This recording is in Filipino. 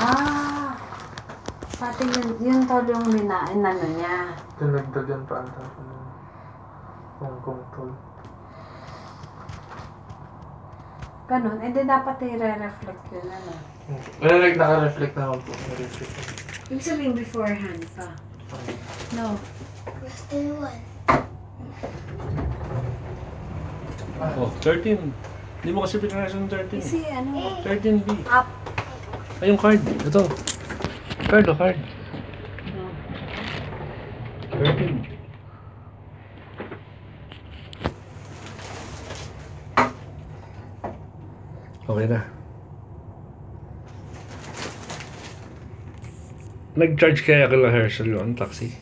Ah! Pati yun, yun tol yung binain ano niya. Dinagdagan pa ang tapo ng Hong Kong tol. Ganun, eh di dapat i-reflect yun ano. Wala like naka-reflect naman po. Naka-reflect. Ibig sabihin beforehand pa. No. Question one. Oh, 13. Hindi mo kasi pinanasa ng 13. Kasi ano, 13B. up. Ay, yung card. Ito. Card, oh, card. No. 13. Okay na. Nag-charge kaya kila Herschel yun, taxi.